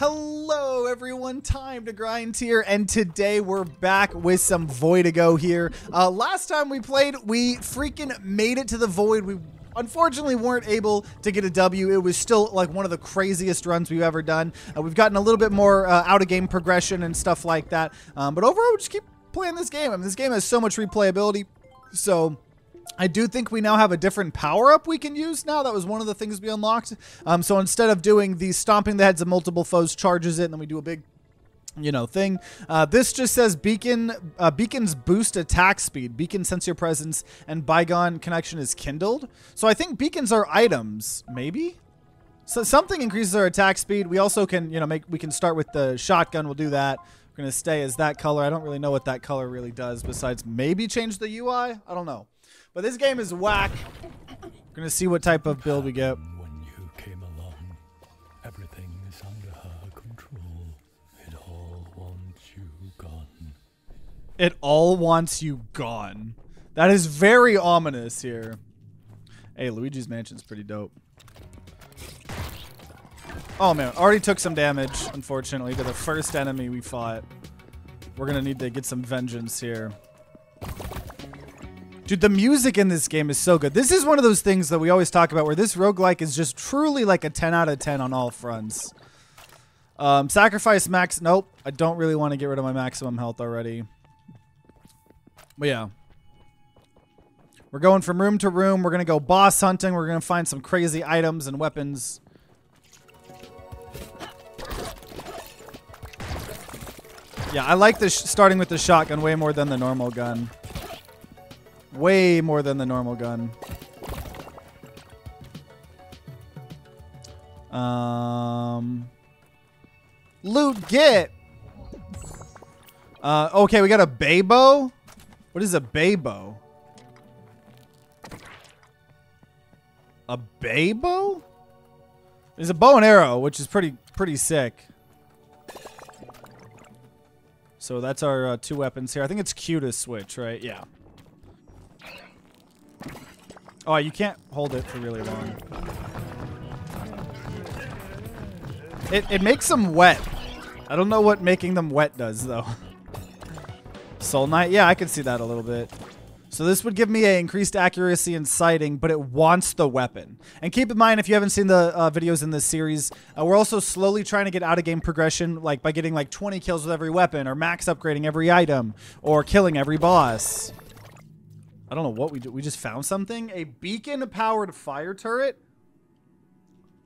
Hello everyone, time to grind here, and today we're back with some Voidigo here. Uh, last time we played, we freaking made it to the Void. We unfortunately weren't able to get a W. It was still like one of the craziest runs we've ever done. Uh, we've gotten a little bit more uh, out of game progression and stuff like that, um, but overall, we just keep playing this game. I mean, this game has so much replayability, so I do think we now have a different power up we can use now. That was one of the things we unlocked. Um, so instead of doing the stomping the heads of multiple foes, charges it, and then we do a big you know thing uh, this just says beacon uh, beacons boost attack speed. Beacon sense your presence and bygone connection is kindled. So i think beacons are items maybe? So something increases our attack speed. We also can you know make we can start with the shotgun. We'll do that. We're gonna stay as that color. I don't really know what that color really does besides maybe change the ui i don't know but this game is whack. We're gonna see what type of build we get. When you came along, everything is under her control. It all wants you gone. It all wants you gone. That is very ominous here. Hey, Luigi's Mansion's pretty dope. Oh man, already took some damage, unfortunately, to the first enemy we fought. We're gonna need to get some vengeance here. Dude, the music in this game is so good. This is one of those things that we always talk about where this roguelike is just truly like a 10 out of 10 on all fronts. Um, sacrifice max. Nope. I don't really want to get rid of my maximum health already. But yeah. We're going from room to room. We're going to go boss hunting. We're going to find some crazy items and weapons. Yeah, I like this starting with the shotgun way more than the normal gun. Way more than the normal gun. Um, loot get. Uh, okay, we got a Babo. What is a Babo? A Babo? There's a bow and arrow, which is pretty pretty sick. So that's our uh, two weapons here. I think it's Q to switch, right? Yeah. Oh, you can't hold it for really long. It, it makes them wet. I don't know what making them wet does, though. Soul Knight? Yeah, I can see that a little bit. So this would give me a increased accuracy in sighting, but it wants the weapon. And keep in mind, if you haven't seen the uh, videos in this series, uh, we're also slowly trying to get out of game progression, like by getting like 20 kills with every weapon, or max upgrading every item, or killing every boss. I don't know what we do. We just found something. A beacon-powered fire turret?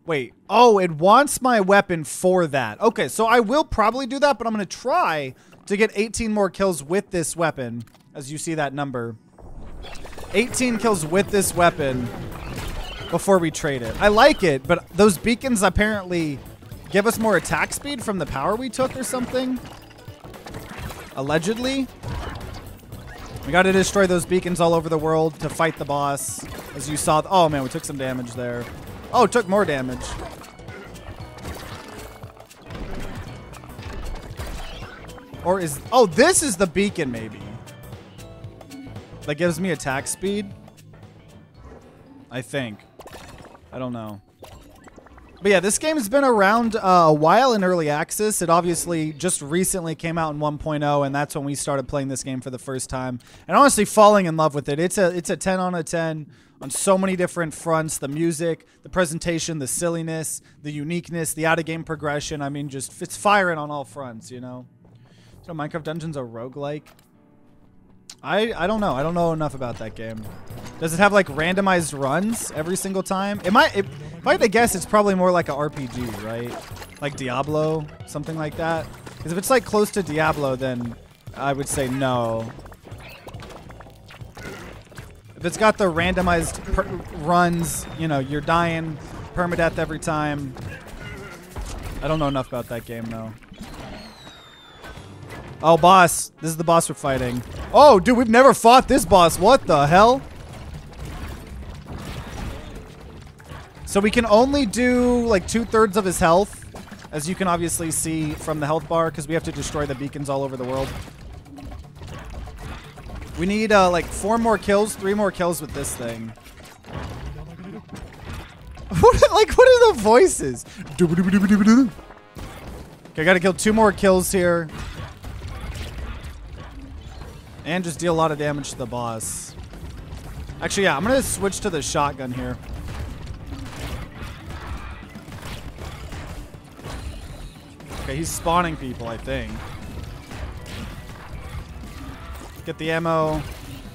Wait. Oh, it wants my weapon for that. Okay, so I will probably do that, but I'm going to try to get 18 more kills with this weapon, as you see that number. 18 kills with this weapon before we trade it. I like it, but those beacons apparently give us more attack speed from the power we took or something. Allegedly. We got to destroy those beacons all over the world to fight the boss. As you saw. Oh, man, we took some damage there. Oh, took more damage. Or is... Oh, this is the beacon, maybe. That gives me attack speed? I think. I don't know. But yeah, this game has been around uh, a while in early access. It obviously just recently came out in 1.0, and that's when we started playing this game for the first time. And honestly, falling in love with it. It's a it's a 10 on a 10 on so many different fronts. The music, the presentation, the silliness, the uniqueness, the out of game progression. I mean, just it's firing on all fronts. You know. So Minecraft Dungeons a roguelike. I, I don't know. I don't know enough about that game. Does it have like randomized runs every single time? It might. It, if I had to guess, it's probably more like an RPG, right? Like Diablo, something like that. Because if it's like close to Diablo, then I would say no. If it's got the randomized runs, you know, you're dying permadeath every time. I don't know enough about that game though. Oh, boss. This is the boss we're fighting. Oh, dude, we've never fought this boss. What the hell? So we can only do like two-thirds of his health, as you can obviously see from the health bar, because we have to destroy the beacons all over the world. We need uh, like four more kills, three more kills with this thing. What, like, what are the voices? Okay, I gotta kill two more kills here. And just deal a lot of damage to the boss. Actually, yeah, I'm gonna switch to the shotgun here. Okay, he's spawning people, I think. Get the ammo.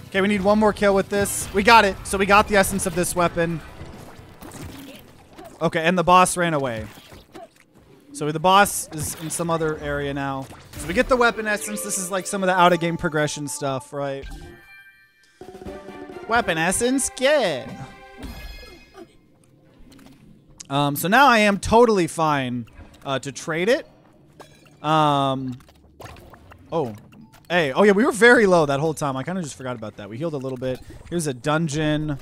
Okay, we need one more kill with this. We got it. So we got the essence of this weapon. Okay, and the boss ran away. So the boss is in some other area now. So we get the weapon essence. This is like some of the out-of-game progression stuff, right? Weapon essence, get. Um, so now I am totally fine uh, to trade it. Um, oh, hey, oh yeah, we were very low that whole time. I kind of just forgot about that. We healed a little bit. Here's a dungeon.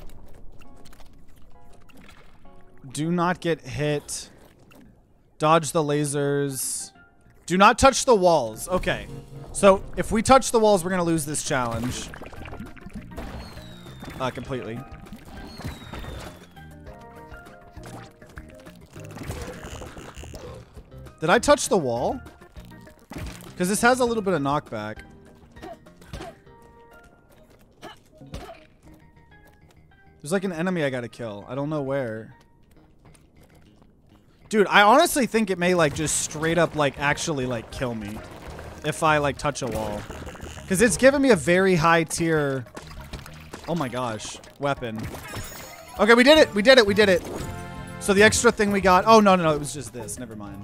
Do not get hit. Dodge the lasers. Do not touch the walls. Okay. So if we touch the walls, we're going to lose this challenge. Uh, completely. Did I touch the wall? Because this has a little bit of knockback. There's like an enemy I gotta kill. I don't know where. Dude, I honestly think it may like just straight up like actually like kill me if I like touch a wall. Because it's giving me a very high tier, oh my gosh, weapon. Okay, we did it. We did it. We did it. So the extra thing we got, oh no, no, no, it was just this. Never mind.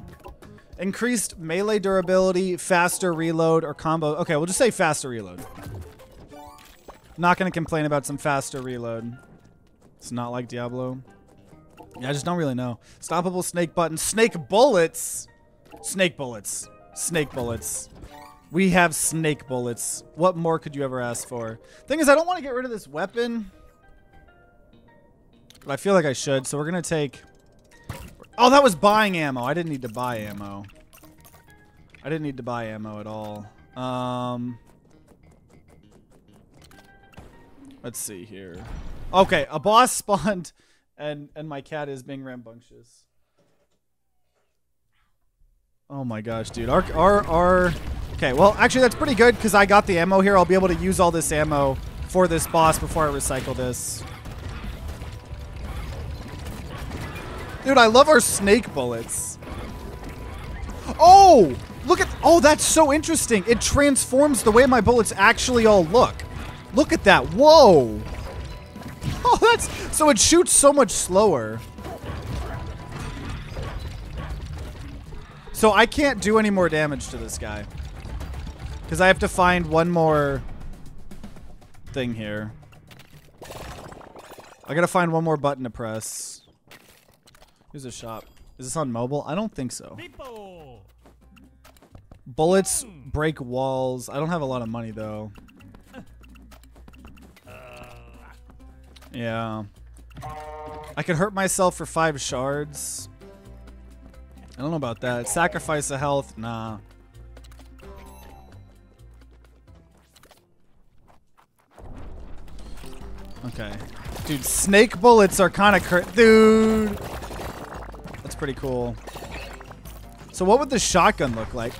Increased melee durability, faster reload, or combo. Okay, we'll just say faster reload. Not going to complain about some faster reload. It's not like Diablo. Yeah, I just don't really know. Stoppable snake button. Snake bullets. Snake bullets. Snake bullets. We have snake bullets. What more could you ever ask for? Thing is, I don't want to get rid of this weapon. But I feel like I should, so we're going to take... Oh, that was buying ammo. I didn't need to buy ammo. I didn't need to buy ammo at all. Um, let's see here. Okay, a boss spawned, and and my cat is being rambunctious. Oh my gosh, dude. Our our our. Okay, well, actually, that's pretty good because I got the ammo here. I'll be able to use all this ammo for this boss before I recycle this. Dude, I love our snake bullets. Oh! Look at... Oh, that's so interesting. It transforms the way my bullets actually all look. Look at that. Whoa! Oh, that's... So it shoots so much slower. So I can't do any more damage to this guy. Because I have to find one more thing here. I gotta find one more button to press. Here's a shop. Is this on mobile? I don't think so. Bullets hmm. break walls. I don't have a lot of money though. Uh. Yeah. I could hurt myself for five shards. I don't know about that. Sacrifice of health? Nah. Okay. Dude, snake bullets are kind of Dude! Pretty cool. So what would the shotgun look like?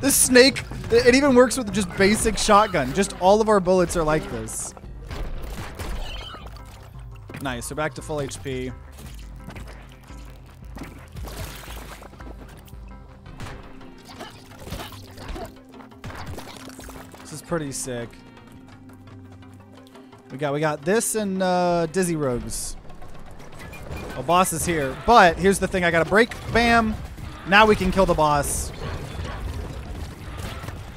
the snake, it even works with just basic shotgun. Just all of our bullets are like this. Nice, so back to full HP. This is pretty sick. We got we got this and uh, Dizzy Rogues. Oh, boss is here. But here's the thing. I got to break. Bam. Now we can kill the boss.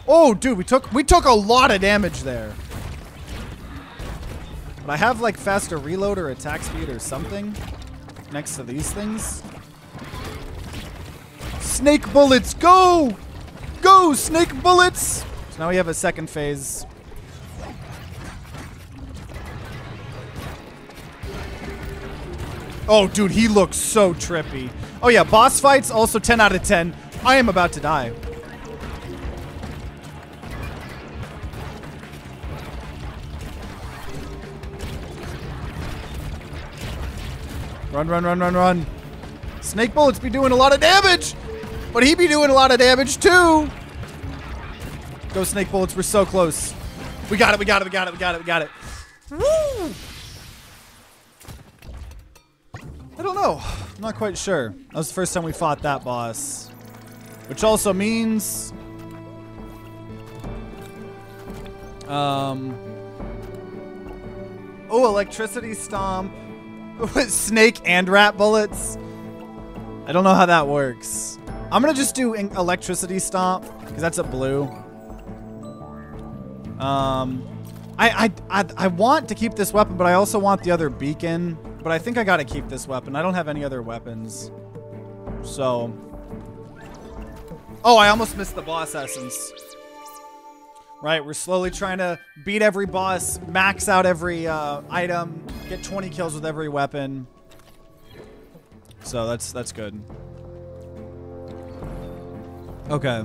Oh, dude, we took we took a lot of damage there. But I have like faster reload or attack speed or something next to these things. Snake bullets, go! Go, snake bullets! So now we have a second phase. Oh, dude, he looks so trippy. Oh, yeah, boss fights, also 10 out of 10. I am about to die. Run, run, run, run, run. Snake bullets be doing a lot of damage, but he be doing a lot of damage too. Go snake bullets. We're so close. We got it. We got it. We got it. We got it. We got it. Woo! I don't know. I'm not quite sure. That was the first time we fought that boss. Which also means... Um... Oh, electricity stomp. With snake and rat bullets. I don't know how that works. I'm to just do electricity stomp. Because that's a blue. Um... I, I, I, I want to keep this weapon, but I also want the other beacon. But I think I gotta keep this weapon. I don't have any other weapons. So. Oh, I almost missed the boss essence. Right, we're slowly trying to beat every boss, max out every uh, item, get 20 kills with every weapon. So that's that's good. Okay.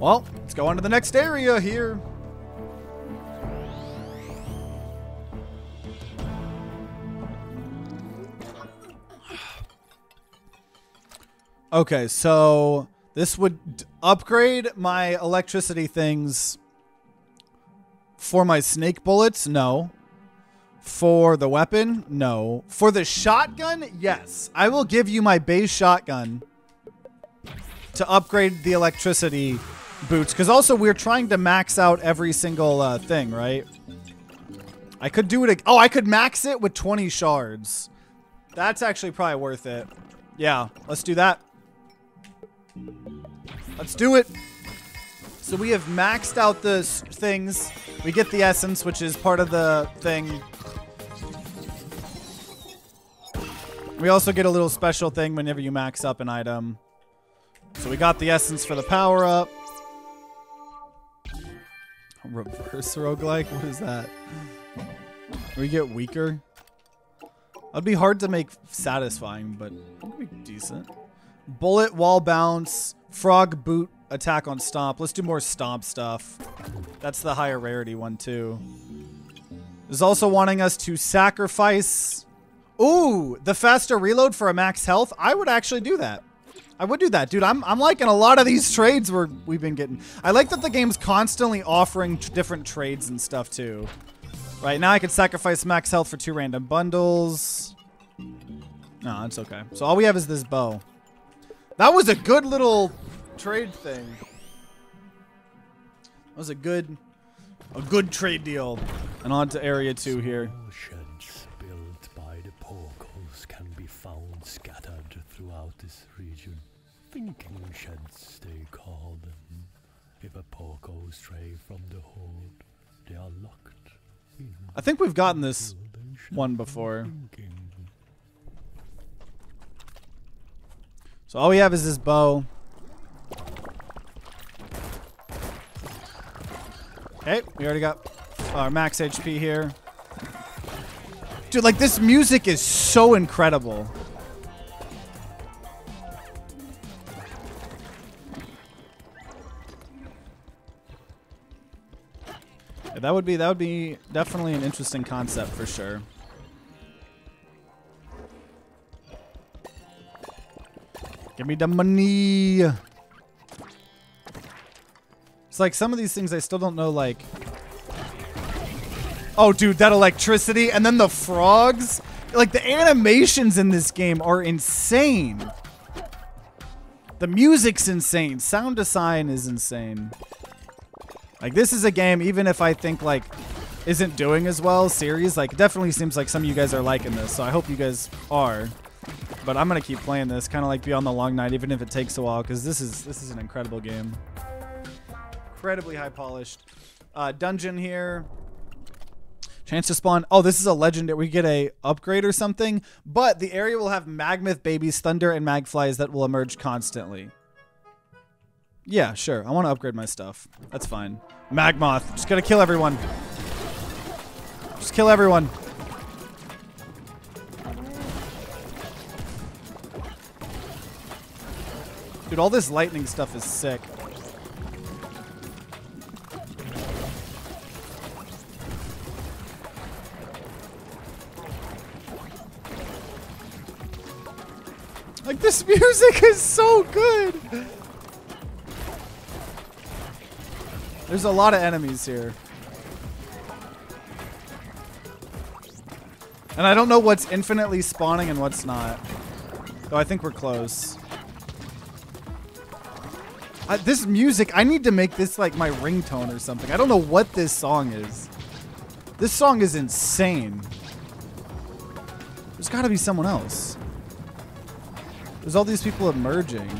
Well, let's go on to the next area here. Okay, so this would upgrade my electricity things for my snake bullets? No. For the weapon? No. For the shotgun? Yes. I will give you my base shotgun to upgrade the electricity boots. Because also we're trying to max out every single uh, thing, right? I could do it. Oh, I could max it with 20 shards. That's actually probably worth it. Yeah, let's do that. Let's do it. So we have maxed out the things. We get the essence, which is part of the thing. We also get a little special thing whenever you max up an item. So we got the essence for the power up. Reverse roguelike? What is that? We get weaker. That'd be hard to make satisfying, but it would be decent. Bullet, wall bounce, frog boot, attack on stomp. Let's do more stomp stuff. That's the higher rarity one too. Is also wanting us to sacrifice. Ooh, the faster reload for a max health. I would actually do that. I would do that, dude. I'm, I'm liking a lot of these trades we're, we've been getting. I like that the game's constantly offering different trades and stuff too. Right now I can sacrifice max health for two random bundles. No, it's okay. So all we have is this bow. That was a good little trade thing. That was a good, a good trade deal. And on to area two here. Sheds built by the can be found scattered throughout this region. Thinking sheds, they call them. If a stray from the horde, they are locked. in I think we've gotten this one before. So all we have is this bow. Hey, we already got our max HP here. Dude, like this music is so incredible. Yeah, that would be that would be definitely an interesting concept for sure. Give me the money. It's like some of these things I still don't know like Oh dude, that electricity and then the frogs. Like the animations in this game are insane. The music's insane. Sound design is insane. Like this is a game even if I think like isn't doing as well series like definitely seems like some of you guys are liking this. So I hope you guys are. But I'm gonna keep playing this, kind of like Beyond the Long Night, even if it takes a while, because this is this is an incredible game. Incredibly high polished. Uh, dungeon here. Chance to spawn. Oh, this is a legendary. We get a upgrade or something, but the area will have magmith babies, thunder, and magflies that will emerge constantly. Yeah, sure. I want to upgrade my stuff. That's fine. Magmoth. Just gonna kill everyone. Just kill everyone. Dude, all this lightning stuff is sick. Like this music is so good. There's a lot of enemies here. And I don't know what's infinitely spawning and what's not. Though I think we're close. Uh, this music, I need to make this like my ringtone or something. I don't know what this song is. This song is insane. There's got to be someone else. There's all these people emerging.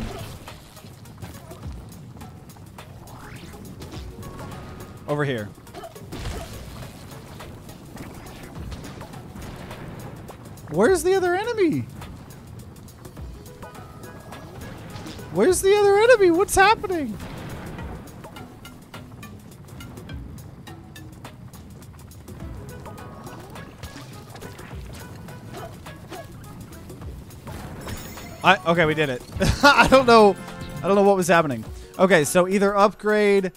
Over here. Where's the other enemy? Where's the other enemy? What's happening? I okay, we did it. I don't know. I don't know what was happening. Okay, so either upgrade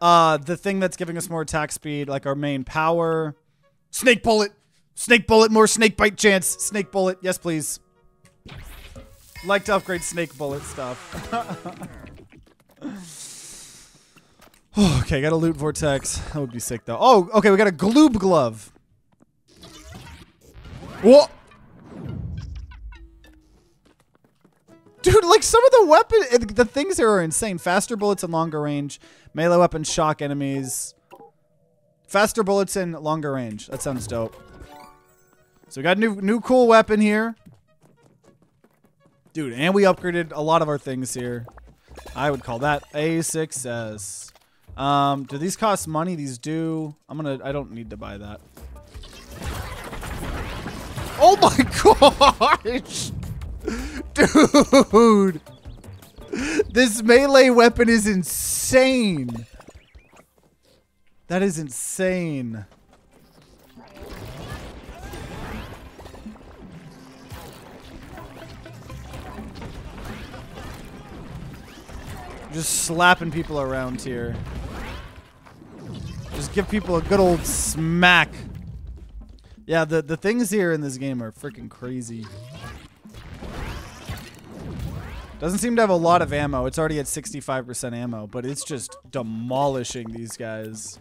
uh the thing that's giving us more attack speed, like our main power. Snake bullet. Snake bullet, more snake bite chance. Snake bullet. Yes, please. Like to upgrade snake bullet stuff. okay, got a loot vortex. That would be sick though. Oh, okay, we got a gloob glove. Whoa! Dude, like some of the weapon, eh, the things here are insane. Faster bullets and longer range. Melee weapons shock enemies. Faster bullets and longer range. That sounds dope. So we got a new, new cool weapon here. Dude, and we upgraded a lot of our things here. I would call that a success. Um, do these cost money? These do. I'm gonna, I don't need to buy that. Oh my gosh! Dude! This melee weapon is insane. That is insane. Just slapping people around here. Just give people a good old smack. Yeah, the, the things here in this game are freaking crazy. Doesn't seem to have a lot of ammo. It's already at 65% ammo, but it's just demolishing these guys.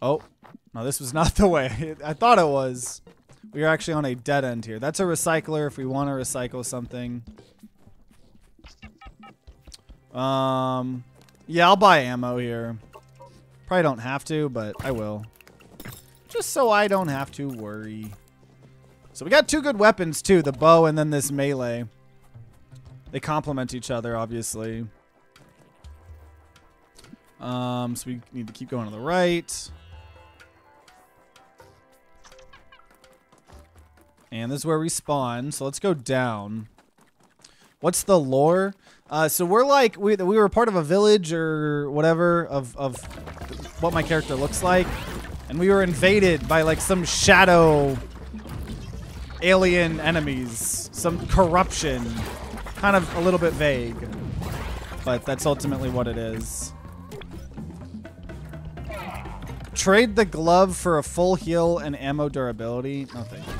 Oh, no, this was not the way. I thought it was. We are actually on a dead end here. That's a recycler if we want to recycle something. Um, yeah, I'll buy ammo here. Probably don't have to, but I will. Just so I don't have to worry. So we got two good weapons too, the bow and then this melee. They complement each other, obviously. Um, so we need to keep going to the right. And this is where we spawn, so let's go down. What's the lore? Uh, so we're like we we were part of a village or whatever of of what my character looks like, and we were invaded by like some shadow alien enemies, some corruption, kind of a little bit vague, but that's ultimately what it is. Trade the glove for a full heal and ammo durability. No thank you.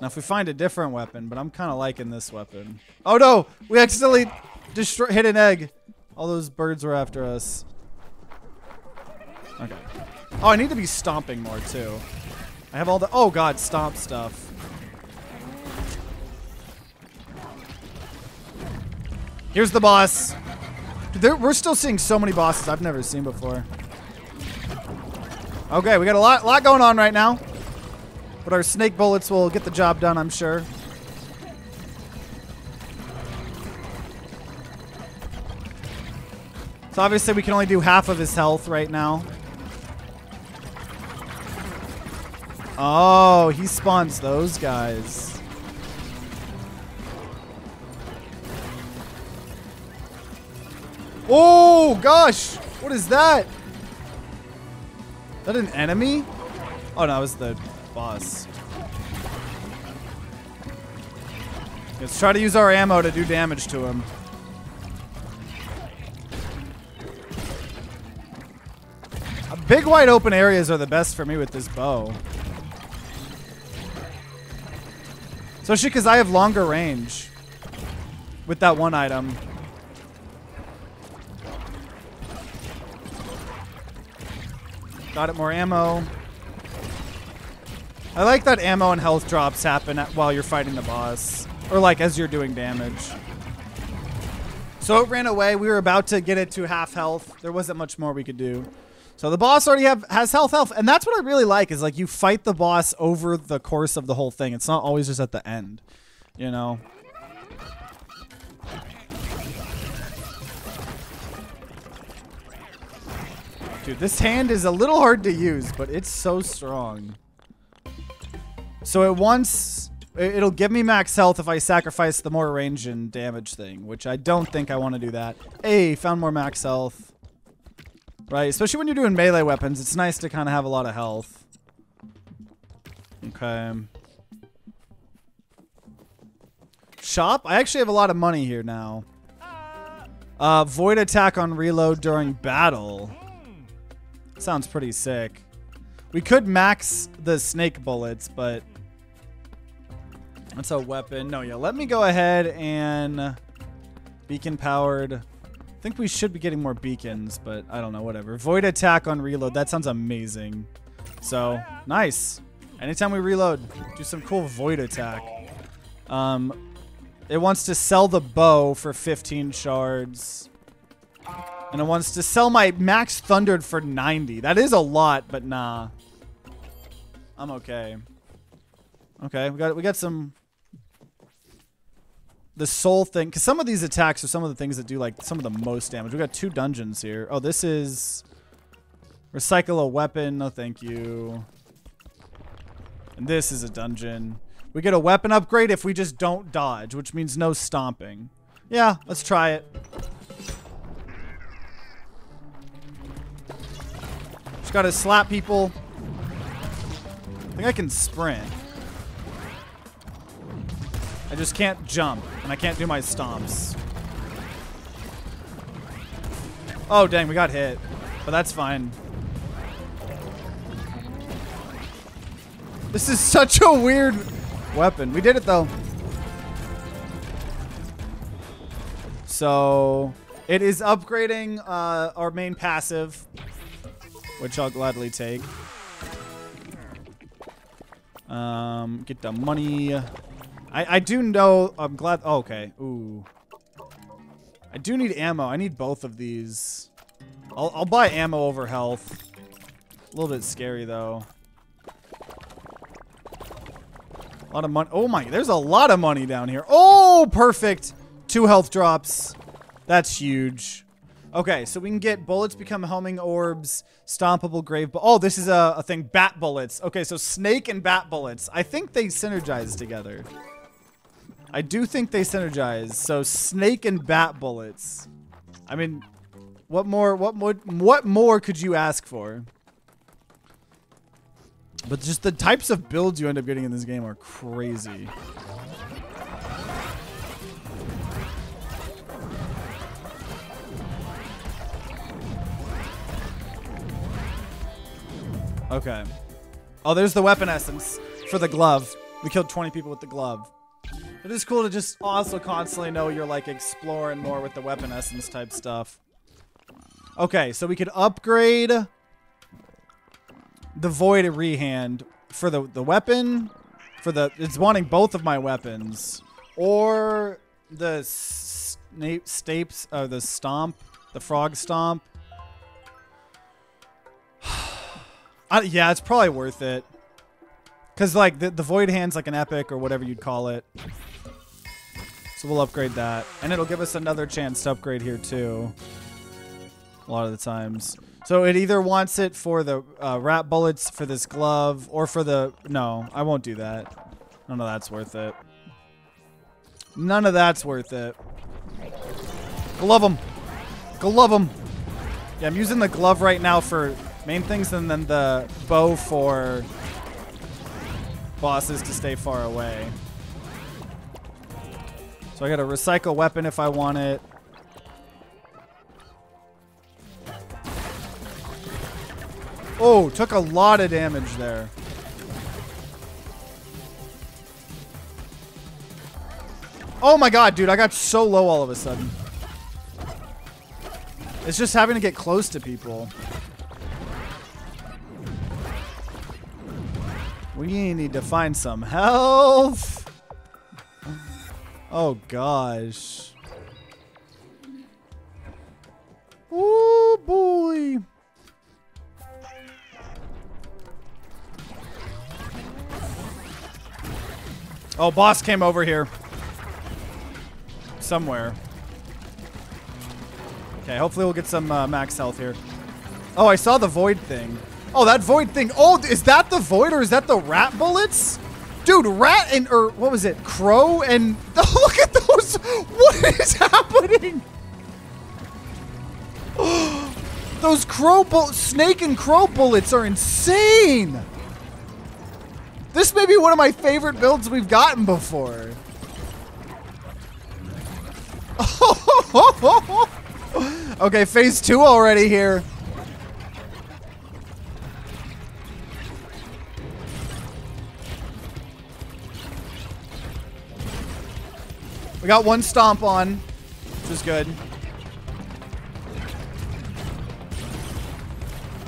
Now, if we find a different weapon, but I'm kind of liking this weapon. Oh no! We accidentally destroy hit an egg. All those birds were after us. Okay. Oh, I need to be stomping more too. I have all the oh god, stomp stuff. Here's the boss. Dude, we're still seeing so many bosses I've never seen before. Okay, we got a lot, lot going on right now. But our snake bullets will get the job done, I'm sure. So obviously we can only do half of his health right now. Oh, he spawns those guys. Oh, gosh. What is that? Is that an enemy? Oh, no, it was the Let's try to use our ammo to do damage to him. A big wide open areas are the best for me with this bow. Especially because I have longer range with that one item. Got it more ammo. I like that ammo and health drops happen while you're fighting the boss. Or like as you're doing damage. So it ran away. We were about to get it to half health. There wasn't much more we could do. So the boss already have has health health. And that's what I really like is like you fight the boss over the course of the whole thing. It's not always just at the end. You know? Dude, this hand is a little hard to use, but it's so strong. So it wants... It'll give me max health if I sacrifice the more range and damage thing, which I don't think I want to do that. Hey, found more max health. Right, especially when you're doing melee weapons, it's nice to kind of have a lot of health. Okay. Shop? I actually have a lot of money here now. Uh, void attack on reload during battle. Sounds pretty sick. We could max the snake bullets, but that's a weapon. No, yeah, let me go ahead and beacon powered. I think we should be getting more beacons, but I don't know, whatever. Void attack on reload. That sounds amazing. So, nice. Anytime we reload, do some cool void attack. Um, it wants to sell the bow for 15 shards. And it wants to sell my max thundered for 90. That is a lot, but nah. I'm okay. Okay, we got we got some the soul thing because some of these attacks are some of the things that do like some of the most damage. We got two dungeons here. Oh, this is recycle a weapon. No, thank you. And this is a dungeon. We get a weapon upgrade if we just don't dodge, which means no stomping. Yeah, let's try it. Just gotta slap people. I think I can sprint. I just can't jump, and I can't do my stomps. Oh, dang, we got hit. But that's fine. This is such a weird weapon. We did it, though. So, it is upgrading uh, our main passive which I'll gladly take. Um, get the money. I, I do know, I'm glad, oh, okay, ooh. I do need ammo. I need both of these. I'll, I'll buy ammo over health. A little bit scary, though. A lot of money. Oh my, there's a lot of money down here. Oh, perfect. Two health drops. That's huge. Okay, so we can get bullets become homing orbs, stompable grave. Oh, this is a, a thing. Bat bullets. Okay, so snake and bat bullets. I think they synergize together. I do think they synergize. So snake and bat bullets. I mean, what more? What more? What more could you ask for? But just the types of builds you end up getting in this game are crazy. Okay. Oh, there's the weapon essence for the glove. We killed 20 people with the glove. It is cool to just also constantly know you're like exploring more with the weapon essence type stuff. Okay, so we could upgrade the void rehand for the the weapon for the it's wanting both of my weapons or the snape stapes uh, the stomp the frog stomp Uh, yeah, it's probably worth it. Because, like, the, the Void Hand's like an epic or whatever you'd call it. So we'll upgrade that. And it'll give us another chance to upgrade here, too. A lot of the times. So it either wants it for the uh, rat bullets for this glove or for the... No, I won't do that. None of that's worth it. None of that's worth it. Glove them. Glove them. Yeah, I'm using the glove right now for main things and then the bow for bosses to stay far away. So I got a recycle weapon if I want it. Oh, took a lot of damage there. Oh my god, dude, I got so low all of a sudden. It's just having to get close to people. We need to find some health. Oh gosh. Oh boy. Oh, boss came over here. Somewhere. Okay, hopefully we'll get some uh, max health here. Oh, I saw the void thing. Oh, that void thing. Oh, is that the void or is that the rat bullets? Dude, rat and, or what was it? Crow and, look at those. What is happening? those crow bullets, snake and crow bullets are insane. This may be one of my favorite builds we've gotten before. okay, phase two already here. Got one stomp on, which is good.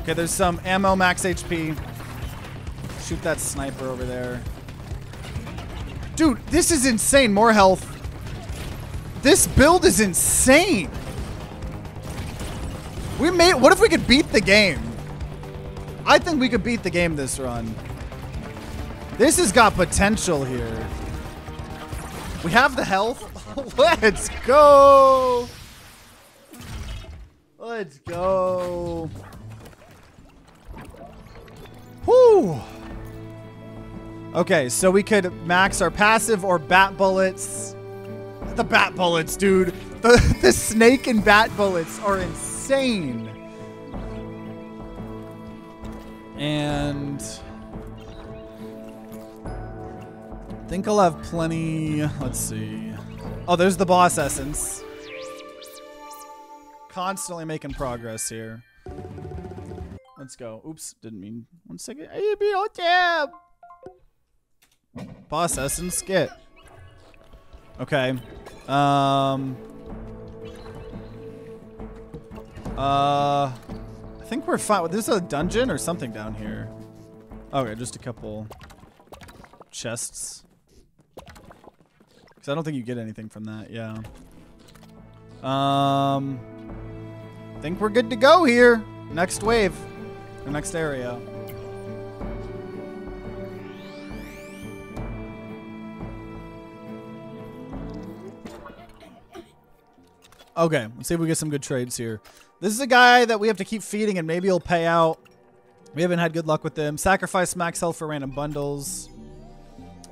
Okay, there's some ammo, max HP. Shoot that sniper over there. Dude, this is insane. More health. This build is insane. We made. What if we could beat the game? I think we could beat the game this run. This has got potential here. We have the health. Let's go. Let's go. Whoo. Okay, so we could max our passive or bat bullets. The bat bullets, dude. The, the snake and bat bullets are insane. And I think I'll have plenty. Let's see. Oh, there's the boss essence. Constantly making progress here. Let's go. Oops, didn't mean. One second. tab. Boss essence, get. Okay. Um. Uh. I think we're fine. There's a dungeon or something down here. Okay, just a couple chests. Because I don't think you get anything from that, yeah. Um. I think we're good to go here. Next wave. The next area. Okay, let's see if we get some good trades here. This is a guy that we have to keep feeding and maybe he'll pay out. We haven't had good luck with him. Sacrifice max health for random bundles.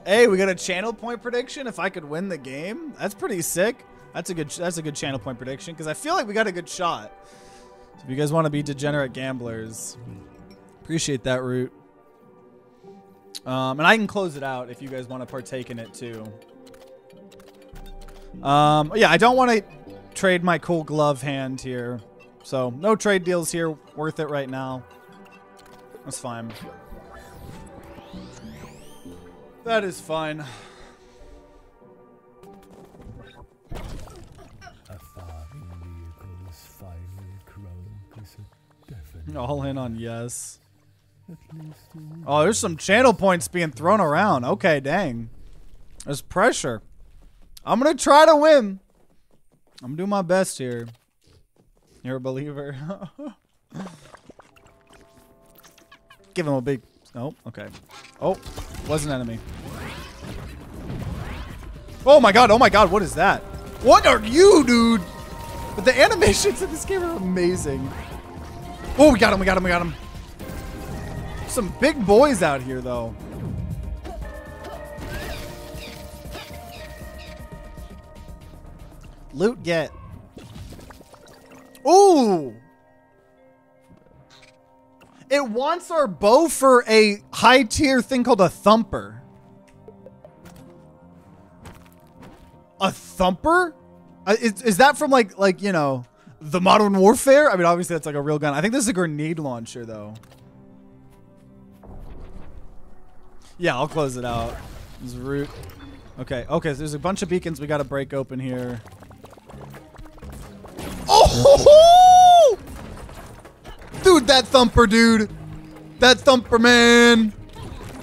Hey, we got a channel point prediction. If I could win the game, that's pretty sick. That's a good. That's a good channel point prediction because I feel like we got a good shot. So if you guys want to be degenerate gamblers, appreciate that route. Um, and I can close it out if you guys want to partake in it too. Um, yeah, I don't want to trade my cool glove hand here. So no trade deals here. Worth it right now. That's fine. That is fine. All in on yes. Oh, there's some channel points being thrown around. Okay, dang. There's pressure. I'm going to try to win. I'm doing my best here. You're a believer. Give him a big... Oh, okay. Oh, was an enemy. Oh my god, oh my god, what is that? What are you, dude? But the animations in this game are amazing. Oh, we got him, we got him, we got him. Some big boys out here, though. Loot get. Ooh! It wants our bow for a high tier thing called a thumper. A thumper? Uh, is, is that from like, like, you know, the modern warfare? I mean, obviously that's like a real gun. I think this is a grenade launcher though. Yeah, I'll close it out. This root. Okay, okay, so there's a bunch of beacons we gotta break open here. Oh! Dude, that thumper, dude. That thumper, man.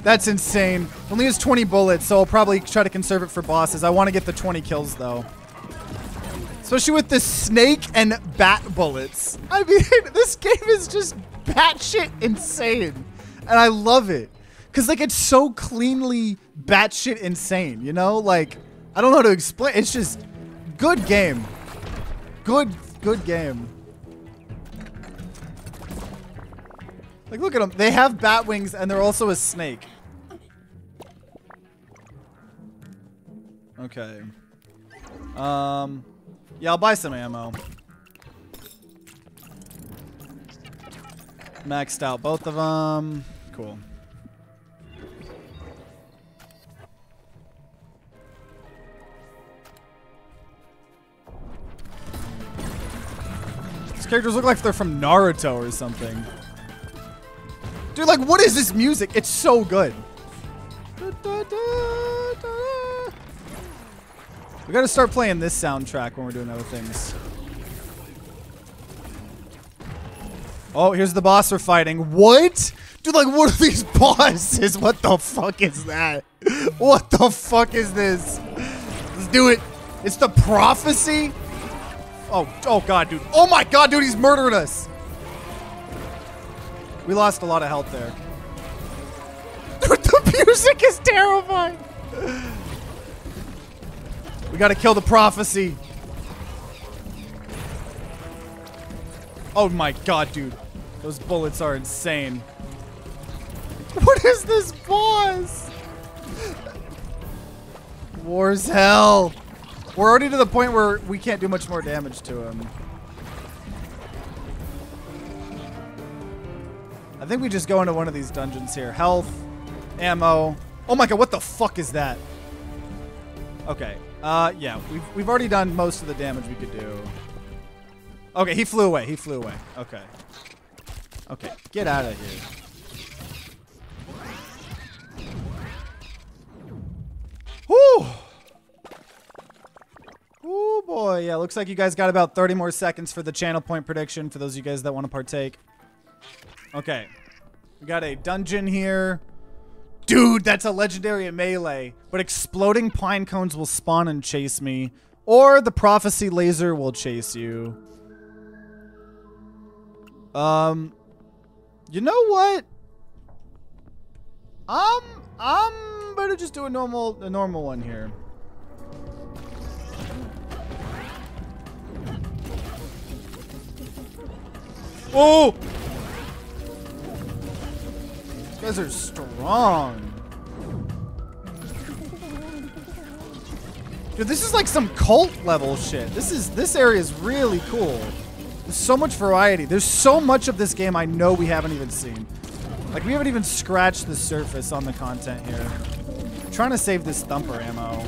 That's insane. Only has 20 bullets, so I'll probably try to conserve it for bosses. I want to get the 20 kills, though. Especially with the snake and bat bullets. I mean, this game is just batshit insane. And I love it. Because, like, it's so cleanly batshit insane, you know? Like, I don't know how to explain. It's just good game. Good, good game. Like, look at them. They have bat wings, and they're also a snake. Okay. Um, yeah, I'll buy some ammo. Maxed out both of them. Cool. These characters look like they're from Naruto or something. Dude, like, what is this music? It's so good. We gotta start playing this soundtrack when we're doing other things. Oh, here's the boss we're fighting. What? Dude, like, what are these bosses? What the fuck is that? What the fuck is this? Let's do it. It's the prophecy? Oh, oh god, dude. Oh my god, dude, he's murdering us. We lost a lot of health there. The music is terrifying. We gotta kill the prophecy. Oh my god, dude. Those bullets are insane. What is this boss? War's hell. We're already to the point where we can't do much more damage to him. I think we just go into one of these dungeons here. Health, ammo. Oh my god, what the fuck is that? Okay. Uh, yeah, we've, we've already done most of the damage we could do. Okay, he flew away. He flew away. Okay. Okay, get out of here. Whew. Oh boy, yeah, looks like you guys got about 30 more seconds for the channel point prediction for those of you guys that want to partake. Okay. We got a dungeon here. Dude, that's a legendary melee. But exploding pine cones will spawn and chase me. Or the prophecy laser will chase you. Um, you know what? I'm I'm gonna just do a normal a normal one here. Oh! These guys are strong. Dude, this is like some cult level shit. This is this area is really cool. There's so much variety. There's so much of this game I know we haven't even seen. Like we haven't even scratched the surface on the content here. I'm trying to save this thumper ammo.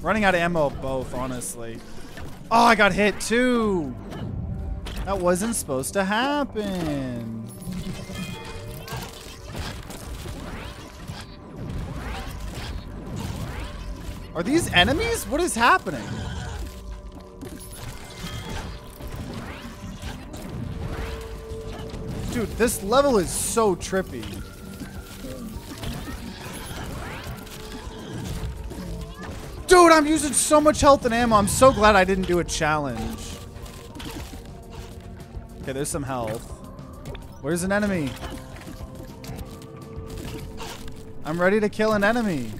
Running out of ammo both, honestly. Oh, I got hit too. That wasn't supposed to happen. Are these enemies? What is happening? Dude, this level is so trippy. Dude, I'm using so much health and ammo. I'm so glad I didn't do a challenge. Okay, there's some health. Where's an enemy? I'm ready to kill an enemy.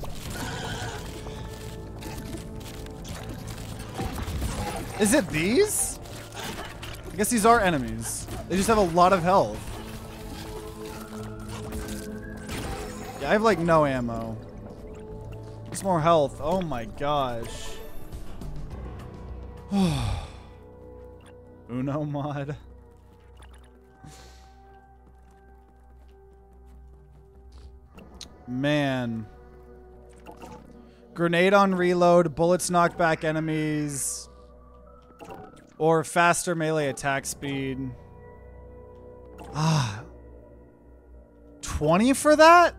Is it these? I guess these are enemies. They just have a lot of health. Yeah, I have like no ammo. It's more health. Oh my gosh. Uno mod. Man. Grenade on reload, bullets knock back enemies, or faster melee attack speed. Ah. 20 for that?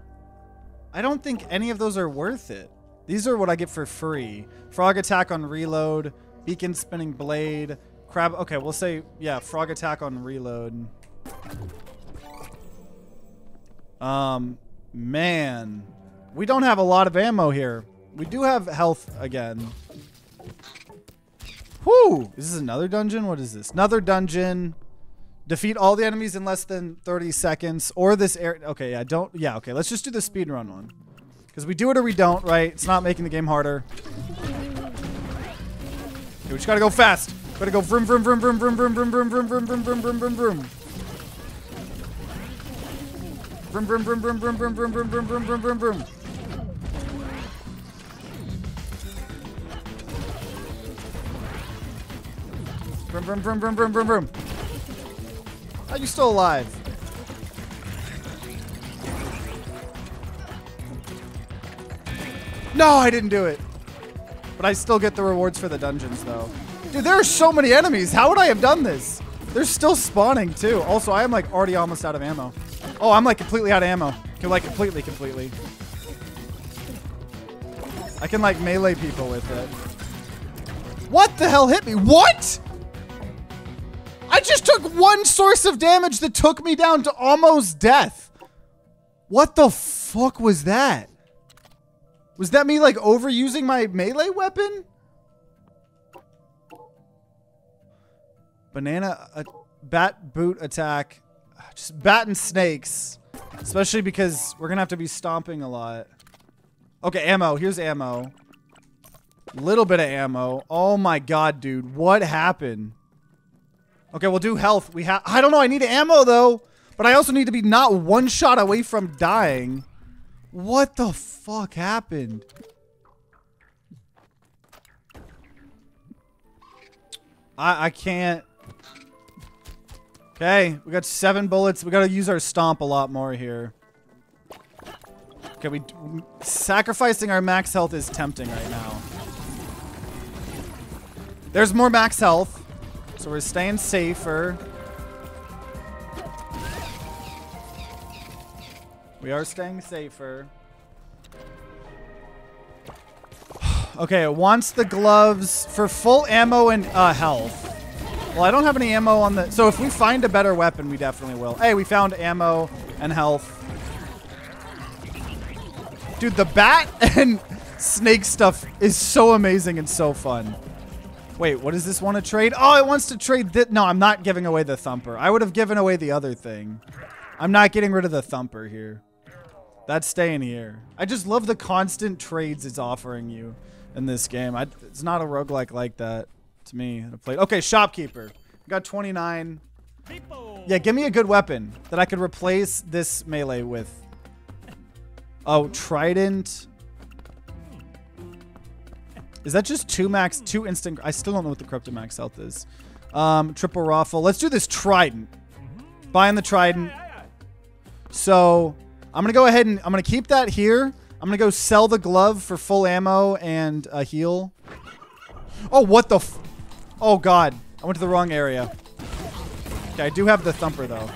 I don't think any of those are worth it. These are what I get for free. Frog attack on reload, beacon spinning blade, crab. Okay, we'll say, yeah, frog attack on reload. Um, man, we don't have a lot of ammo here. We do have health again. Whoo! Is this another dungeon? What is this? Another dungeon. Defeat all the enemies in less than 30 seconds. Or this area. Okay, yeah, don't. Yeah, okay. Let's just do the speed run one. Because we do it or we don't, right? It's not making the game harder. Okay, we just gotta go fast. Gotta go vroom, vroom, vroom, vroom, vroom, vroom, vroom, vroom, vroom, vroom, vroom, vroom, vroom, vroom, vroom. Vroom, vroom, vroom, vroom, vroom, vroom, vroom, vroom, vroom, vroom, vroom, vroom, vroom. Vroom, vroom, vroom, vroom, vroom, vroom, vroom. Are you still alive? No, I didn't do it. But I still get the rewards for the dungeons, though. Dude, there are so many enemies. How would I have done this? They're still spawning, too. Also, I am, like, already almost out of ammo. Oh, I'm, like, completely out of ammo. Like, completely, completely. I can, like, melee people with it. What the hell hit me? What? I just took one source of damage that took me down to almost death. What the fuck was that? Was that me like overusing my melee weapon? Banana bat boot attack. Just bat and snakes. Especially because we're gonna have to be stomping a lot. Okay, ammo. Here's ammo. Little bit of ammo. Oh my god, dude. What happened? Okay, we'll do health. We have. I don't know. I need ammo though, but I also need to be not one shot away from dying. What the fuck happened? I I can't. Okay, we got seven bullets. We got to use our stomp a lot more here. Okay, we sacrificing our max health is tempting right now. There's more max health. So we're staying safer. We are staying safer. okay, it wants the gloves for full ammo and uh, health. Well, I don't have any ammo on the... So if we find a better weapon, we definitely will. Hey, we found ammo and health. Dude, the bat and snake stuff is so amazing and so fun. Wait, what does this want to trade? Oh, it wants to trade this. No, I'm not giving away the thumper. I would have given away the other thing. I'm not getting rid of the thumper here. That's staying here. I just love the constant trades it's offering you in this game. I, it's not a roguelike like that to me. Okay, shopkeeper. Got 29. People. Yeah, give me a good weapon that I could replace this melee with. Oh, trident. Is that just two max, two instant? I still don't know what the Crypto max health is. Um, triple raffle. Let's do this trident. Buying the trident. So I'm gonna go ahead and I'm gonna keep that here. I'm gonna go sell the glove for full ammo and a heal. Oh, what the? oh God, I went to the wrong area. Okay, I do have the thumper though.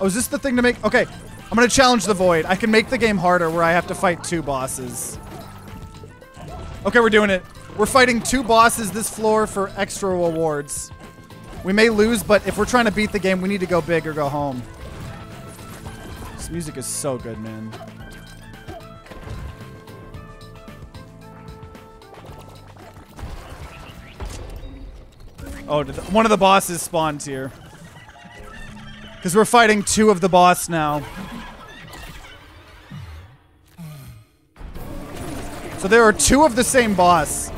Oh, is this the thing to make? Okay, I'm gonna challenge the void. I can make the game harder where I have to fight two bosses. Okay, we're doing it. We're fighting two bosses this floor for extra rewards. We may lose, but if we're trying to beat the game, we need to go big or go home. This music is so good, man. Oh, one of the bosses spawned here. Because we're fighting two of the boss now. So there are two of the same boss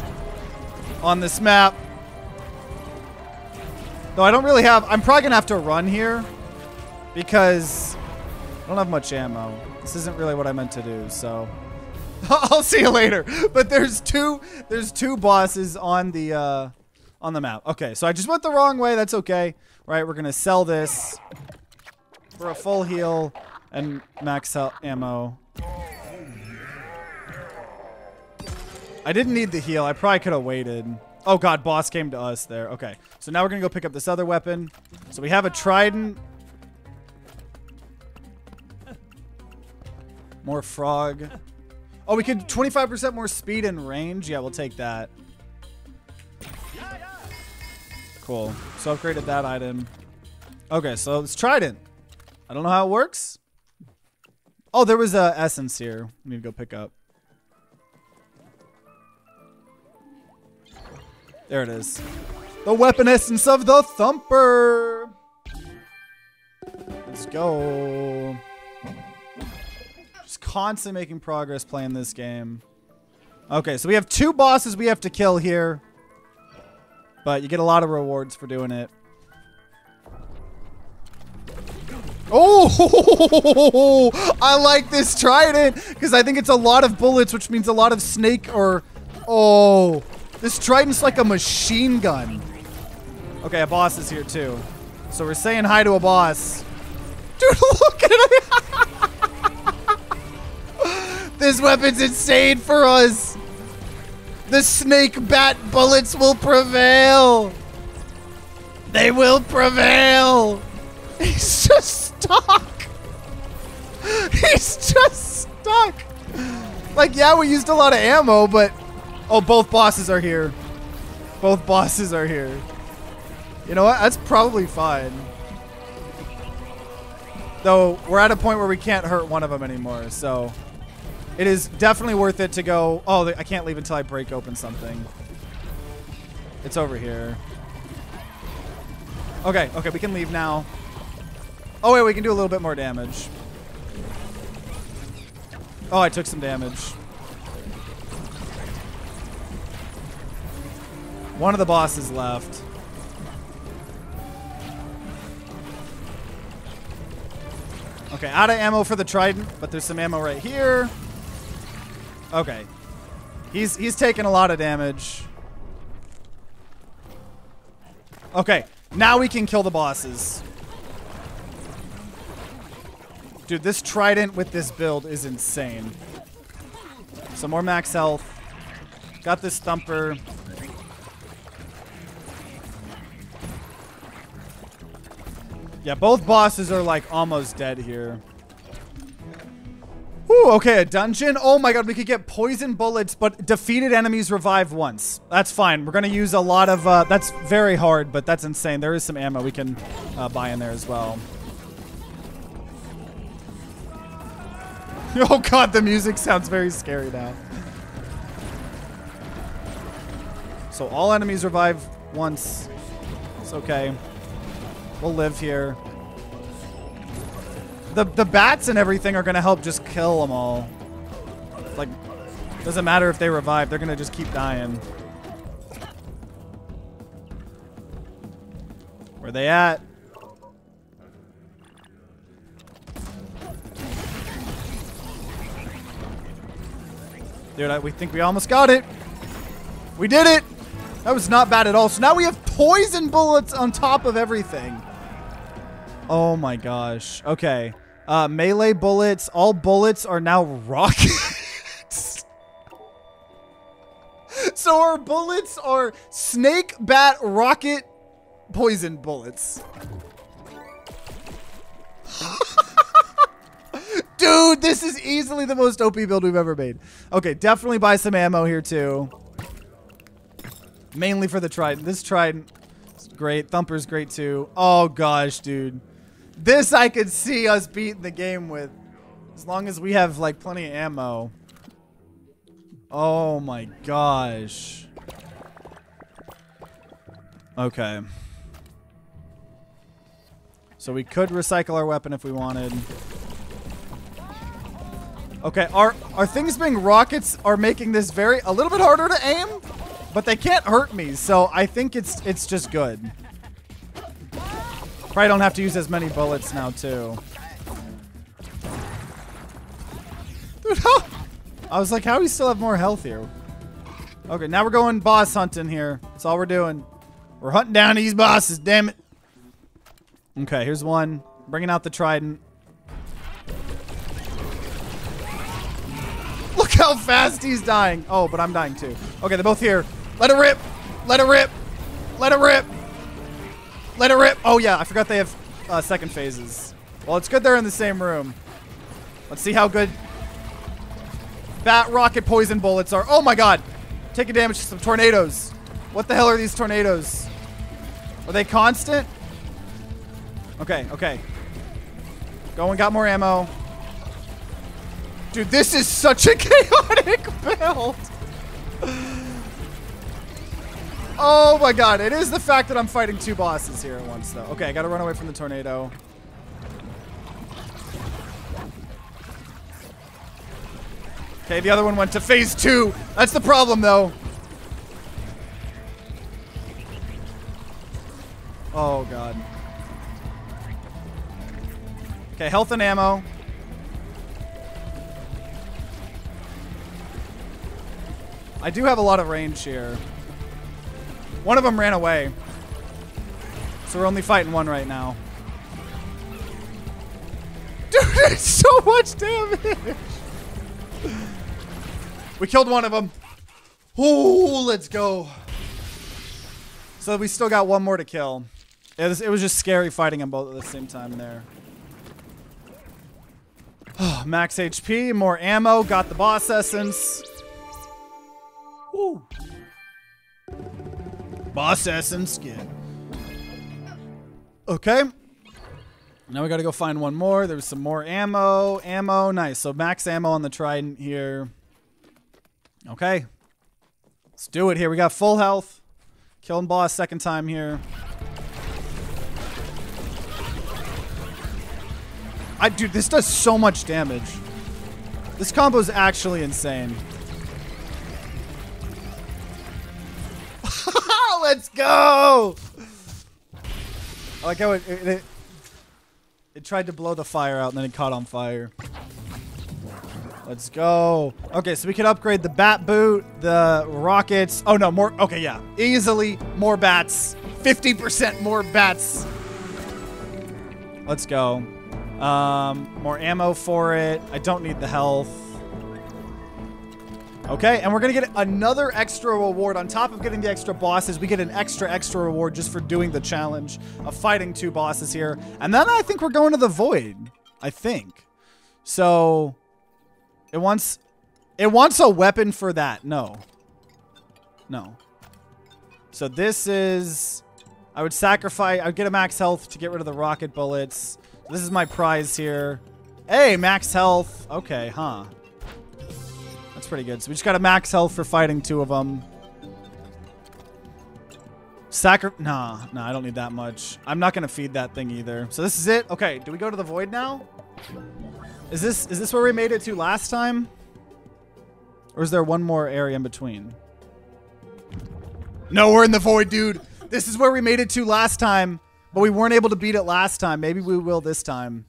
on this map. Though I don't really have... I'm probably going to have to run here. Because I don't have much ammo. This isn't really what I meant to do, so... I'll see you later. But there's two... There's two bosses on the... Uh, on the map. Okay, so I just went the wrong way. That's okay. Right, we're to sell this for a full heal and max ammo. I didn't need the heal. I probably could have waited. Oh god, boss came to us there. Okay. So now we're gonna go pick up this other weapon. So we have a trident. More frog. Oh, we could 25% more speed and range. Yeah, we'll take that. Cool. So upgraded that item. Okay, so it's trident. I don't know how it works. Oh, there was a essence here. Need to go pick up. There it is. The weapon essence of the thumper. Let's go. Just constantly making progress playing this game. Okay, so we have two bosses we have to kill here. But you get a lot of rewards for doing it. Oh, I like this trident because I think it's a lot of bullets, which means a lot of snake or... Oh, this trident's like a machine gun. Okay, a boss is here too. So we're saying hi to a boss. Dude, look at it. this weapon's insane for us. The snake bat bullets will prevail. They will prevail. He's just stuck. He's just stuck. Like, yeah, we used a lot of ammo, but... Oh, both bosses are here. Both bosses are here. You know what? That's probably fine. Though, we're at a point where we can't hurt one of them anymore, so... It is definitely worth it to go... Oh, I can't leave until I break open something. It's over here. Okay, okay, we can leave now. Oh, wait, we can do a little bit more damage. Oh, I took some damage. One of the bosses left. Okay, out of ammo for the trident, but there's some ammo right here. Okay. He's he's taking a lot of damage. Okay, now we can kill the bosses. Dude, this trident with this build is insane. Some more max health. Got this thumper. Yeah, both bosses are like almost dead here. Ooh, okay, a dungeon. Oh my god, we could get poison bullets, but defeated enemies revive once. That's fine. We're gonna use a lot of, uh, that's very hard, but that's insane. There is some ammo we can uh, buy in there as well. Oh god, the music sounds very scary now. So all enemies revive once. It's okay. We'll live here. The, the bats and everything are going to help just kill them all. Like, doesn't matter if they revive. They're going to just keep dying. Where they at? Dude, I, we think we almost got it. We did it. That was not bad at all. So now we have poison bullets on top of everything. Oh my gosh. Okay. Uh, melee bullets. All bullets are now rockets. so our bullets are snake, bat, rocket, poison bullets. Dude, this is easily the most OP build we've ever made. Okay, definitely buy some ammo here too. Mainly for the Trident. This Trident is great. Thumper's great too. Oh gosh, dude. This I could see us beating the game with. As long as we have like plenty of ammo. Oh my gosh. Okay. So we could recycle our weapon if we wanted. Okay, our our things being rockets are making this very a little bit harder to aim, but they can't hurt me, so I think it's it's just good. Probably don't have to use as many bullets now too. Dude, I was like, how do we still have more health here? Okay, now we're going boss hunting here. That's all we're doing. We're hunting down these bosses, damn it. Okay, here's one. Bringing out the trident. Look how fast he's dying. Oh, but I'm dying too. Okay, they're both here. Let it rip. Let it rip. Let it rip. Let it rip. Oh, yeah. I forgot they have uh, second phases. Well, it's good they're in the same room. Let's see how good bat rocket poison bullets are. Oh, my God. Taking damage to some tornadoes. What the hell are these tornadoes? Are they constant? Okay, okay. Go and got more ammo. Dude, this is such a chaotic build. Oh my god, it is the fact that I'm fighting two bosses here at once, though. Okay, I gotta run away from the tornado. Okay, the other one went to phase two. That's the problem, though. Oh god. Okay, health and ammo. I do have a lot of range here. One of them ran away. So we're only fighting one right now. Dude, it's so much damage. we killed one of them. Ooh, let's go. So we still got one more to kill. It was, it was just scary fighting them both at the same time there. Oh, Max HP, more ammo, got the boss essence. Woo. Boss essence, good. Okay. Now we gotta go find one more. There's some more ammo. Ammo, nice. So max ammo on the trident here. Okay. Let's do it here. We got full health. Killing boss second time here. I dude, this does so much damage. This combo is actually insane. Go! I like how it, it, it, it tried to blow the fire out and then it caught on fire. Let's go. Okay, so we can upgrade the bat boot, the rockets. Oh no, more. Okay, yeah. Easily more bats. 50% more bats. Let's go. Um, more ammo for it. I don't need the health. Okay, and we're to get another extra reward. On top of getting the extra bosses, we get an extra, extra reward just for doing the challenge of fighting two bosses here. And then I think we're going to the Void. I think. So, it wants... It wants a weapon for that. No. No. So this is... I would sacrifice... I would get a max health to get rid of the rocket bullets. This is my prize here. Hey, max health. Okay, huh. Pretty good. So we just got a max health for fighting two of them. Sacri- Nah, nah, I don't need that much. I'm not to feed that thing either. So this is it. Okay, do we go to the void now? Is this is this where we made it to last time? Or is there one more area in between? No, we're in the void, dude. This is where we made it to last time, but we weren't able to beat it last time. Maybe we will this time.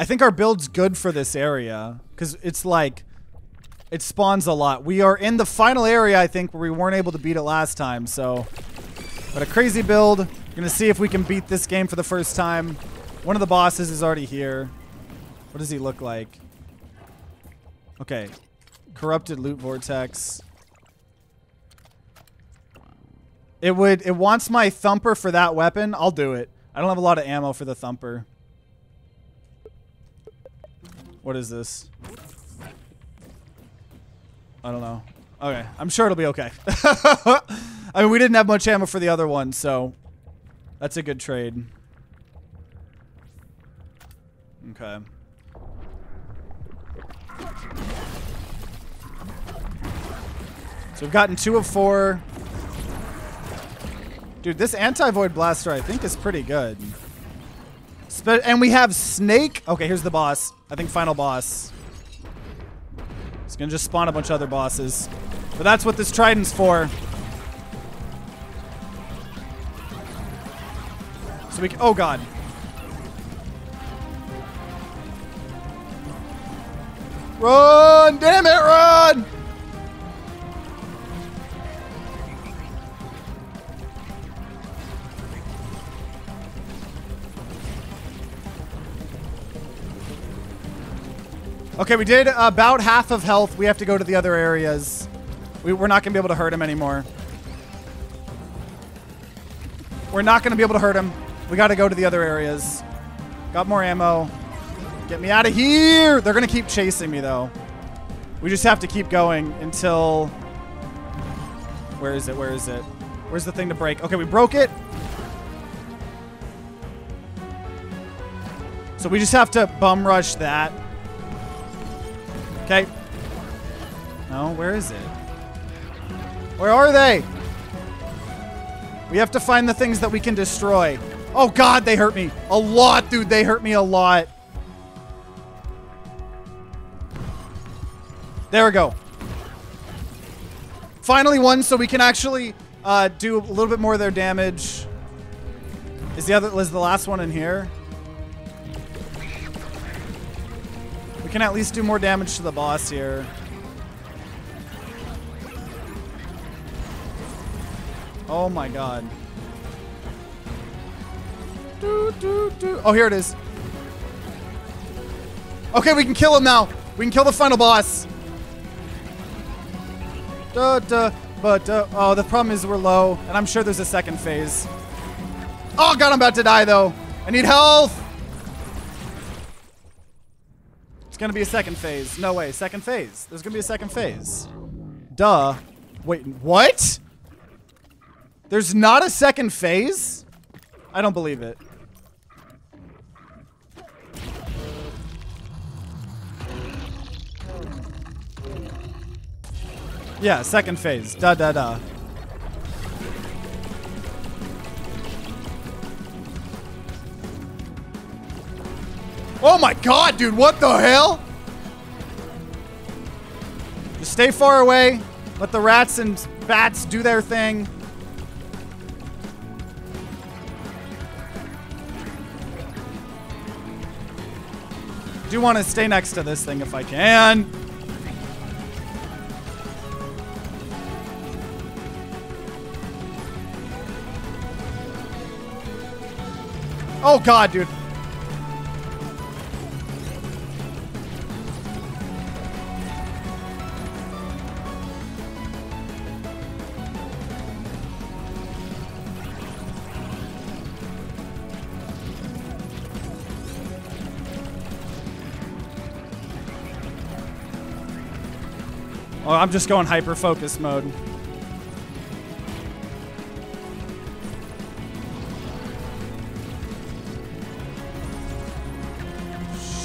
I think our build's good for this area because it's like it spawns a lot. We are in the final area, I think, where we weren't able to beat it last time. So, but a crazy build. We're gonna see if we can beat this game for the first time. One of the bosses is already here. What does he look like? Okay, corrupted loot vortex. It would. It wants my thumper for that weapon. I'll do it. I don't have a lot of ammo for the thumper. What is this? I don't know. Okay, I'm sure it'll be okay. I mean, we didn't have much ammo for the other one, so that's a good trade. Okay. So we've gotten two of four. Dude, this anti-void blaster I think is pretty good. Spe and we have Snake. Okay, here's the boss. I think final boss. It's gonna just spawn a bunch of other bosses. But that's what this Trident's for. So we can, oh god. Run! Damn it, run! Okay, we did about half of health. We have to go to the other areas. We, we're not going to be able to hurt him anymore. We're not going to be able to hurt him. We got to go to the other areas. Got more ammo. Get me out of here! They're going to keep chasing me, though. We just have to keep going until... Where is it? Where is it? Where's the thing to break? Okay, we broke it. So we just have to bum rush that. Okay. No, where is it? Where are they? We have to find the things that we can destroy. Oh god, they hurt me. A lot, dude. They hurt me a lot. There we go. Finally one so we can actually uh, do a little bit more of their damage. Is the other is the last one in here? Can at least do more damage to the boss here. Oh my god. Doo, doo, doo. Oh, here it is. Okay, we can kill him now. We can kill the final boss. Duh, duh, but, oh, the problem is we're low, and I'm sure there's a second phase. Oh, God, I'm about to die, though. I need health. Gonna be a second phase. No way, second phase. There's gonna be a second phase. Duh. Wait, what? There's not a second phase? I don't believe it. Yeah, second phase. Da da da. Oh my god, dude, what the hell? Just stay far away. Let the rats and bats do their thing. Do want to stay next to this thing if I can. Oh god, dude. I'm just going hyper focus mode.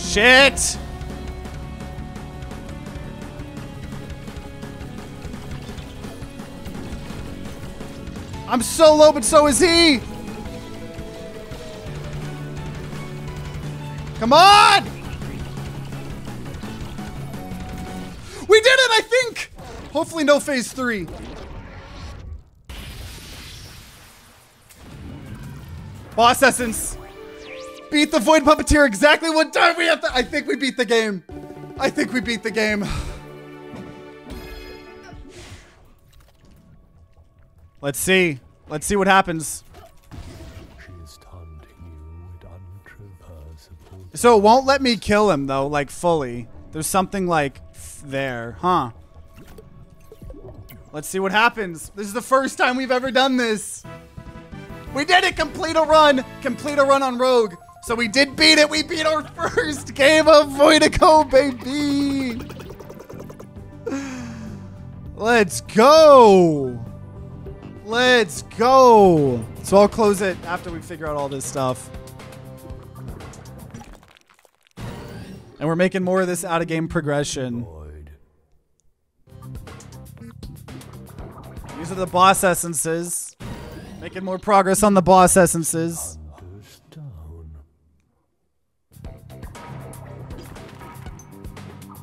Shit! I'm so low, but so is he! Come on! Hopefully no phase three. Boss Essence. Beat the Void Puppeteer exactly what time we have to- I think we beat the game. I think we beat the game. Let's see. Let's see what happens. So it won't let me kill him though, like fully. There's something like there, huh? Let's see what happens. This is the first time we've ever done this. We did it! Complete a run! Complete a run on Rogue. So we did beat it. We beat our first game of Voidigo, baby. Let's go. Let's go. So I'll close it after we figure out all this stuff. And we're making more of this out of game progression. The boss essences. Making more progress on the boss essences.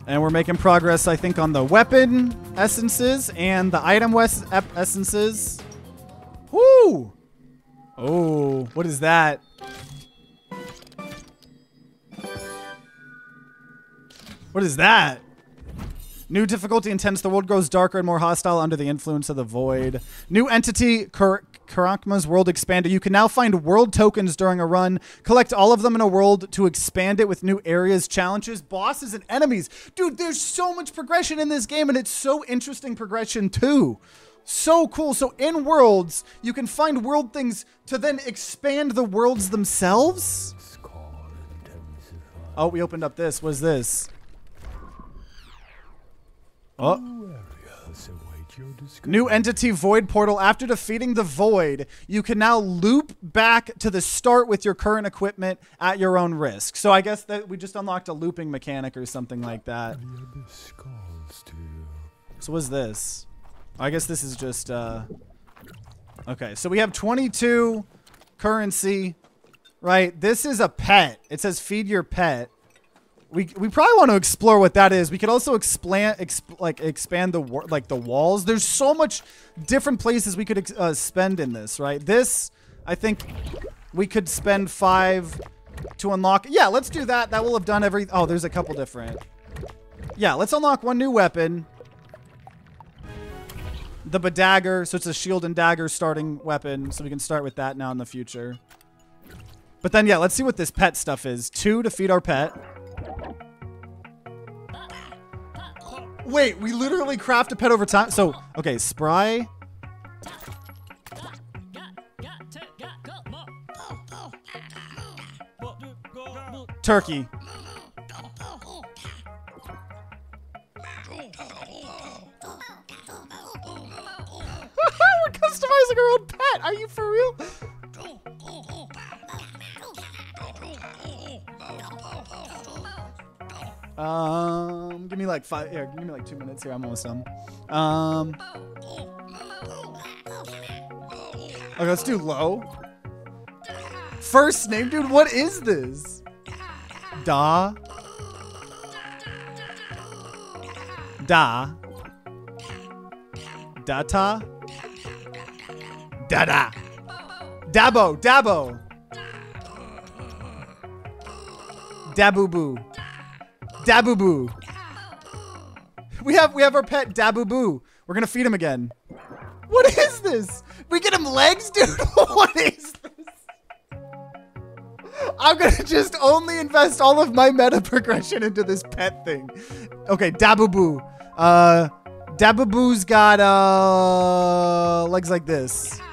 And we're making progress, I think, on the weapon essences and the item wes- ep- essences. Woo! Oh, what is that? What is that? New difficulty intense. The world grows darker and more hostile under the influence of the void. New entity, Cur- Karakma's World Expander. You can now find world tokens during a run. Collect all of them in a world to expand it with new areas, challenges, bosses, and enemies. Dude, there's so much progression in this game, and it's so interesting progression too. So cool. So in worlds, you can find world things to then expand the worlds themselves. Oh, we opened up this. What's this? Oh. Areas await your discovery. New entity Void Portal. After defeating the Void, you can now loop back to the start with your current equipment at your own risk. So I guess that we just unlocked a looping mechanic or something like that. The abyss calls to you. So what's this? I guess this is just uh Okay, so we have 22 currency, right? This is a pet. It says feed your pet. We, we probably want to explore what that is. We could also expand exp, like expand the like the walls. There's so much different places we could uh, spend in this, right? This I think we could spend 5 to unlock. Yeah, let's do that. That will have done every Oh, there's a couple different. Yeah, let's unlock one new weapon the Badagger, so it's a shield and dagger starting weapon, so we can start with that now in the future. But then, yeah, let's see what this pet stuff is. Two to feed our pet. Wait, we literally craft a pet over time. So, okay, spry. Turkey. We're customizing our own pet. Are you for real? Um, give me like five. Here, give me like two minutes here. I'm almost done. Um, okay, let's do low. First name, dude. What is this? Da. Da. Data. Dada. Dabo. Dabo. Dabubu. Dabubu. We have we have our pet Dabubu. We're gonna feed him again. What is this? We get him legs, dude. what is this? I'm gonna just only invest all of my meta progression into this pet thing. Okay, Dabubu. Uh, Dabubu's got uh legs like this.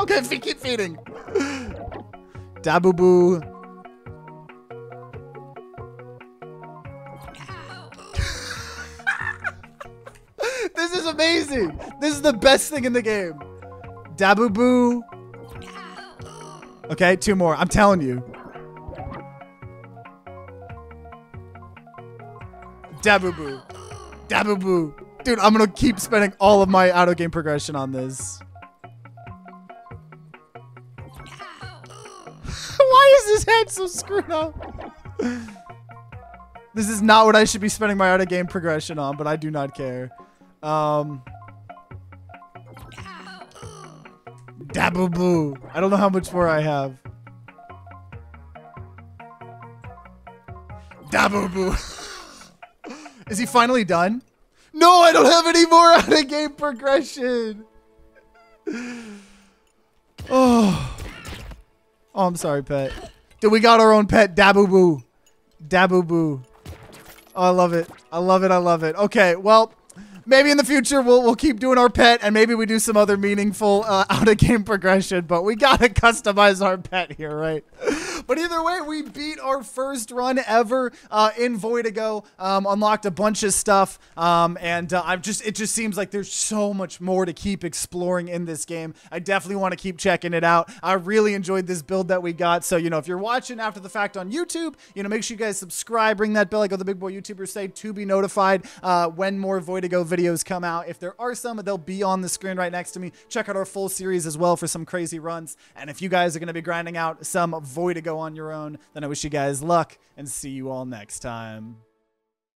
Okay, keep feeding. Dabubu. This is the best thing in the game. Dabubu. Okay, two more. I'm telling you. Dabubu. Dabubu. Dude, I'm gonna keep spending all of my auto game progression on this. Why is his head so screwed up? this is not what I should be spending my auto game progression on, but I do not care. Um Dabubu. I don't know how much more I have. Dabubu. Is he finally done? No, I don't have any more out of game progression. Oh. Oh, I'm sorry, pet. Dude, we got our own pet, Dabubu. Dabubu. Oh, I love it. I love it. I love it. Okay, well, maybe in the future we'll, we'll keep doing our pet and maybe we do some other meaningful uh, out of game progression, but we gotta customize our pet here, right? But either way, we beat our first run ever uh, in Voidigo. Um, unlocked a bunch of stuff, um, and uh, I'm just it just seems like there's so much more to keep exploring in this game. I definitely want to keep checking it out. I really enjoyed this build that we got. So you know, if you're watching after the fact on YouTube, you know, make sure you guys subscribe, ring that bell like all the big boy YouTubers say to be notified uh, when more Voidigo videos come out. If there are some, they'll be on the screen right next to me. Check out our full series as well for some crazy runs. And if you guys are going to be grinding out some Voidigo on your own, then I wish you guys luck and see you all next time.